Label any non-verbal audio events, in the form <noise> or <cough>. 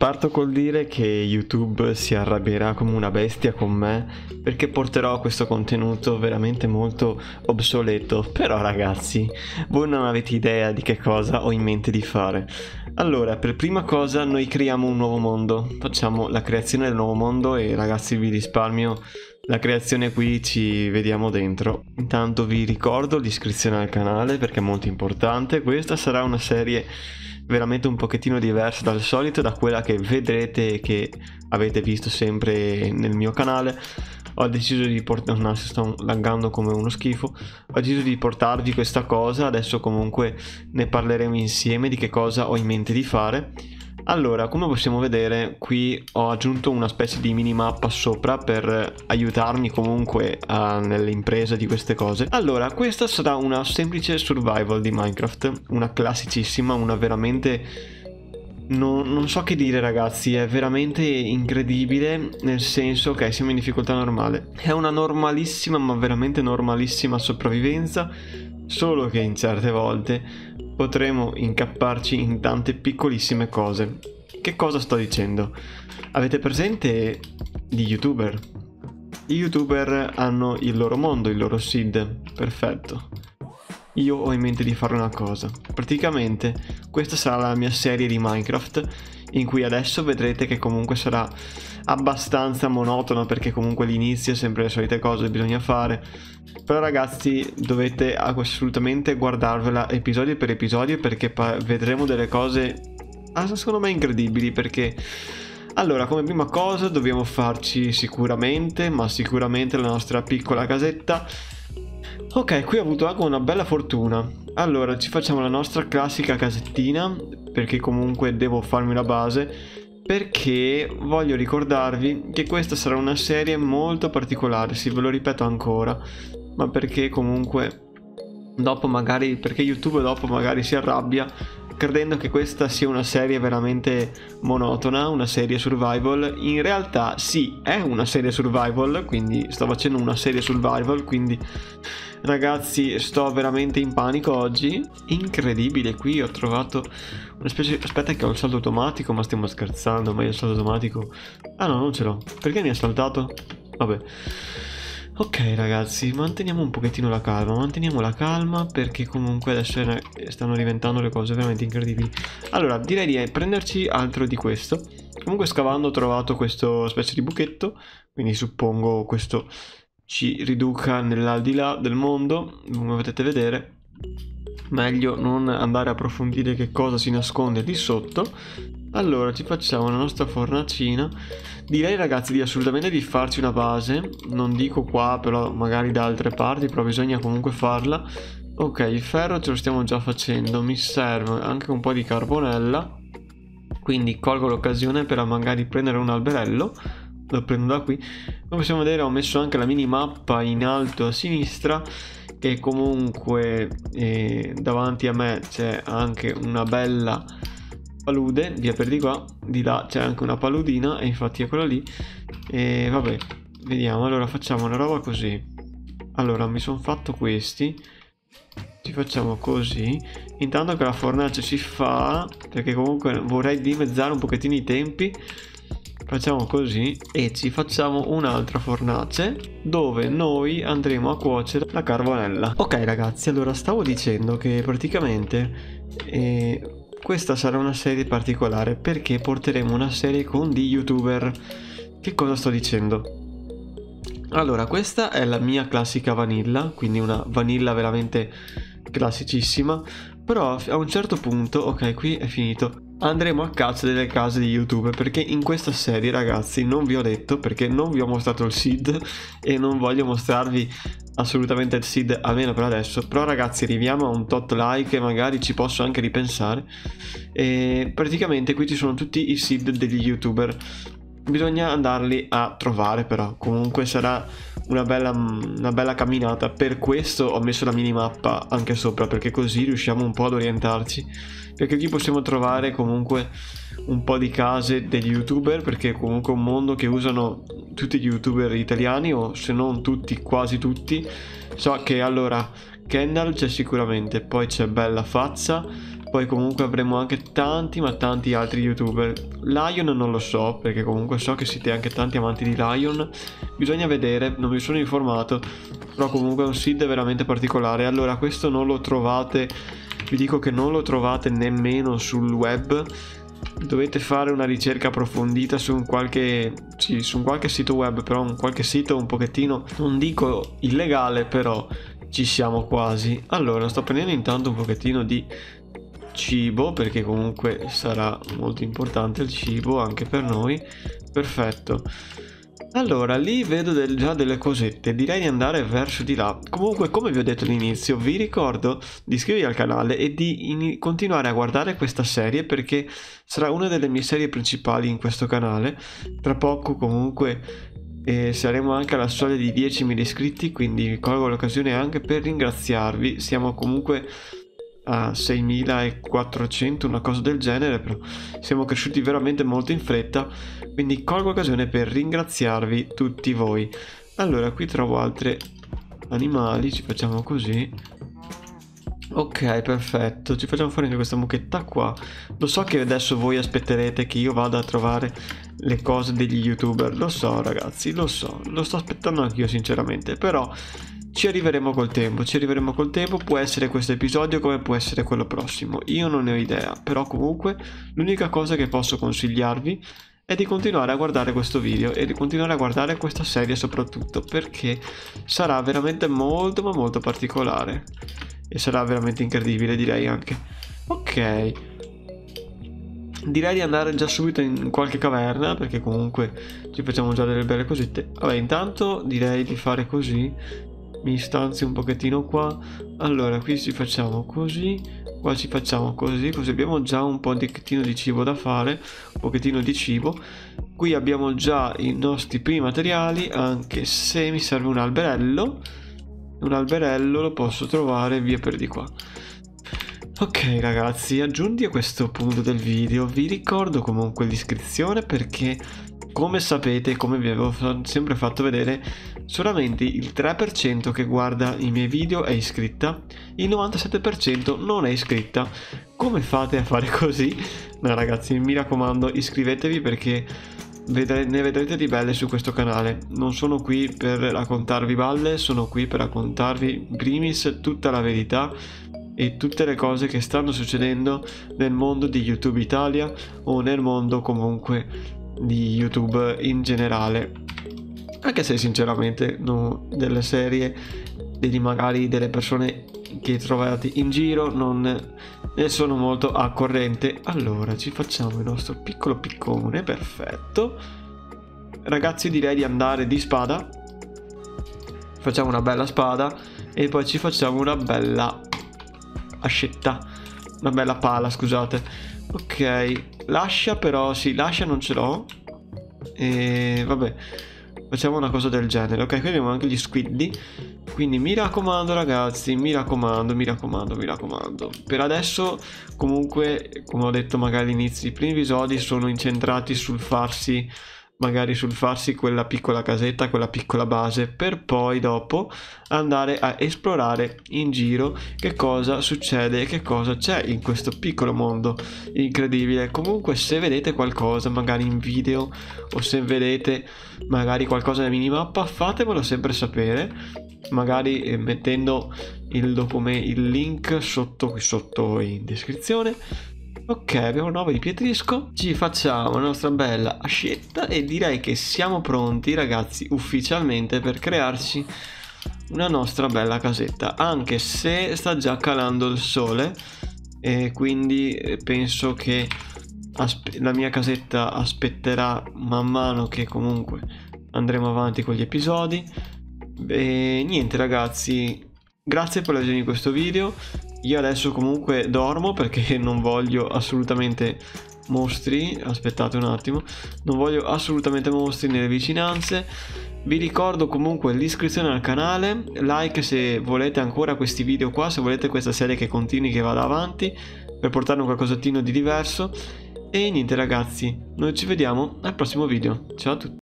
Parto col dire che YouTube si arrabbierà come una bestia con me perché porterò questo contenuto veramente molto obsoleto. Però ragazzi, voi non avete idea di che cosa ho in mente di fare. Allora, per prima cosa noi creiamo un nuovo mondo. Facciamo la creazione del nuovo mondo e ragazzi vi risparmio la creazione qui ci vediamo dentro. Intanto vi ricordo l'iscrizione al canale perché è molto importante. Questa sarà una serie veramente un pochettino diversa dal solito, da quella che vedrete e che avete visto sempre nel mio canale. Ho deciso di portarvi, no, sto laggando come uno schifo, ho deciso di portarvi questa cosa, adesso comunque ne parleremo insieme di che cosa ho in mente di fare allora, come possiamo vedere, qui ho aggiunto una specie di minimappa sopra per aiutarmi comunque uh, nell'impresa di queste cose. Allora, questa sarà una semplice survival di Minecraft, una classicissima, una veramente... No, non so che dire ragazzi, è veramente incredibile nel senso che siamo in difficoltà normale. È una normalissima ma veramente normalissima sopravvivenza, solo che in certe volte potremo incapparci in tante piccolissime cose. Che cosa sto dicendo? Avete presente gli youtuber? Gli youtuber hanno il loro mondo, il loro seed, perfetto. Io ho in mente di fare una cosa. Praticamente questa sarà la mia serie di Minecraft in cui adesso vedrete che comunque sarà abbastanza monotono perché comunque l'inizio è sempre le solite cose che bisogna fare però ragazzi dovete assolutamente guardarvela episodio per episodio perché vedremo delle cose ah, secondo me incredibili perché allora come prima cosa dobbiamo farci sicuramente ma sicuramente la nostra piccola casetta ok qui ho avuto anche una bella fortuna. Allora ci facciamo la nostra classica casettina perché comunque devo farmi una base perché voglio ricordarvi che questa sarà una serie molto particolare, sì ve lo ripeto ancora, ma perché comunque dopo magari, perché YouTube dopo magari si arrabbia credendo che questa sia una serie veramente monotona, una serie survival. In realtà sì, è una serie survival, quindi sto facendo una serie survival, quindi ragazzi sto veramente in panico oggi. Incredibile, qui ho trovato una specie... Aspetta che ho il salto automatico, ma stiamo scherzando, ma io il salto automatico... Ah no, non ce l'ho. Perché mi ha saltato? Vabbè. Ok ragazzi, manteniamo un pochettino la calma, manteniamo la calma perché comunque adesso stanno diventando le cose veramente incredibili. Allora, direi di prenderci altro di questo. Comunque scavando ho trovato questo specie di buchetto, quindi suppongo questo ci riduca nell'aldilà del mondo, come potete vedere. Meglio non andare a approfondire che cosa si nasconde lì sotto. Allora, ci facciamo la nostra fornacina Direi ragazzi di assolutamente di farci una base, non dico qua però magari da altre parti, però bisogna comunque farla. Ok, il ferro ce lo stiamo già facendo, mi serve anche un po' di carbonella, quindi colgo l'occasione per magari prendere un alberello, lo prendo da qui. Come possiamo vedere ho messo anche la minimappa in alto a sinistra e comunque eh, davanti a me c'è anche una bella palude, via per di qua, di là c'è anche una paludina e infatti è quella lì. E vabbè, vediamo, allora facciamo una roba così. Allora, mi sono fatto questi. Ci facciamo così. Intanto che la fornace si fa, perché comunque vorrei dimezzare un pochettino i tempi. Facciamo così e ci facciamo un'altra fornace dove noi andremo a cuocere la carbonella. Ok ragazzi, allora stavo dicendo che praticamente eh, questa sarà una serie particolare perché porteremo una serie con di youtuber. Che cosa sto dicendo? Allora, questa è la mia classica vanilla, quindi una vanilla veramente classicissima, però a un certo punto, ok, qui è finito andremo a caccia delle case di YouTube perché in questa serie ragazzi non vi ho detto perché non vi ho mostrato il seed e non voglio mostrarvi assolutamente il seed almeno per adesso. Però ragazzi arriviamo a un tot like e magari ci posso anche ripensare. E praticamente qui ci sono tutti i seed degli youtuber. Bisogna andarli a trovare però. Comunque sarà una bella, una bella camminata. Per questo ho messo la minimappa anche sopra perché così riusciamo un po' ad orientarci. Perché qui possiamo trovare comunque un po' di case degli youtuber perché è comunque un mondo che usano tutti gli youtuber italiani o se non tutti quasi tutti. So che allora Kendall c'è sicuramente poi c'è Bella Fazza poi comunque avremo anche tanti ma tanti altri youtuber. Lion non lo so, perché comunque so che siete anche tanti amanti di Lion. Bisogna vedere, non mi sono informato, però comunque è un seed veramente particolare. Allora, questo non lo trovate, vi dico che non lo trovate nemmeno sul web. Dovete fare una ricerca approfondita su un qualche, sì, su un qualche sito web, però un qualche sito un pochettino, non dico illegale, però ci siamo quasi. Allora, sto prendendo intanto un pochettino di cibo perché comunque sarà molto importante il cibo anche per noi. Perfetto. Allora lì vedo del, già delle cosette. Direi di andare verso di là. Comunque come vi ho detto all'inizio vi ricordo di iscrivervi al canale e di in, continuare a guardare questa serie perché sarà una delle mie serie principali in questo canale. Tra poco comunque e saremo anche alla soglia di 10.000 iscritti quindi colgo l'occasione anche per ringraziarvi. Siamo comunque a 6400, una cosa del genere, però siamo cresciuti veramente molto in fretta, quindi colgo l'occasione per ringraziarvi tutti voi. Allora, qui trovo altri animali, ci facciamo così. Ok, perfetto, ci facciamo fuori questa mucchetta qua. Lo so che adesso voi aspetterete che io vada a trovare le cose degli youtuber, lo so ragazzi, lo so, lo sto aspettando anch'io sinceramente, però ci arriveremo col tempo, ci arriveremo col tempo, può essere questo episodio come può essere quello prossimo, io non ne ho idea, però comunque l'unica cosa che posso consigliarvi è di continuare a guardare questo video e di continuare a guardare questa serie soprattutto perché sarà veramente molto ma molto particolare. E sarà veramente incredibile direi anche. Ok, direi di andare già subito in qualche caverna perché comunque ci facciamo già delle belle cosette. Vabbè intanto direi di fare così mi stanzi un pochettino qua. Allora qui ci facciamo così qua ci facciamo così così abbiamo già un po' di cibo da fare un pochettino di cibo. Qui abbiamo già i nostri primi materiali anche se mi serve un alberello. Un alberello lo posso trovare via per di qua. Ok ragazzi, aggiunti a questo punto del video vi ricordo comunque l'iscrizione perché come sapete, come vi avevo sempre fatto vedere, solamente il 3% che guarda i miei video è iscritta, il 97% non è iscritta. Come fate a fare così? No ragazzi, mi raccomando, iscrivetevi perché vedre ne vedrete di belle su questo canale. Non sono qui per raccontarvi balle, sono qui per raccontarvi primis tutta la verità e tutte le cose che stanno succedendo nel mondo di YouTube Italia o nel mondo comunque di YouTube in generale. Anche se sinceramente no, delle serie, degli magari delle persone che trovate in giro non ne sono molto a corrente. Allora ci facciamo il nostro piccolo piccone, perfetto. Ragazzi direi di andare di spada. Facciamo una bella spada e poi ci facciamo una bella ascetta. Una bella pala, scusate. Ok, Lascia però, sì, lascia non ce l'ho. E vabbè, facciamo una cosa del genere. Ok, qui abbiamo anche gli squilli. Quindi mi raccomando ragazzi, mi raccomando, mi raccomando, mi raccomando. Per adesso comunque, come ho detto magari all'inizio, i primi episodi sono incentrati sul farsi magari sul farsi quella piccola casetta, quella piccola base, per poi dopo andare a esplorare in giro che cosa succede e che cosa c'è in questo piccolo mondo incredibile. Comunque se vedete qualcosa, magari in video o se vedete magari qualcosa nella minimappa, fatemelo sempre sapere, magari eh, mettendo il, il link sotto qui sotto in descrizione Ok, abbiamo 9 di pietrisco, ci facciamo la nostra bella ascetta e direi che siamo pronti ragazzi ufficialmente per crearci una nostra bella casetta, anche se sta già calando il sole e quindi eh, penso che la mia casetta aspetterà man mano che comunque andremo avanti con gli episodi. E niente ragazzi grazie per la visione di questo video io adesso comunque dormo perché <laughs> non voglio assolutamente mostri, aspettate un attimo, non voglio assolutamente mostri nelle vicinanze. Vi ricordo comunque l'iscrizione al canale, like se volete ancora questi video qua, se volete questa serie che continui, che vada avanti, per portare un qualcos'attino di diverso. E niente ragazzi, noi ci vediamo al prossimo video. Ciao a tutti.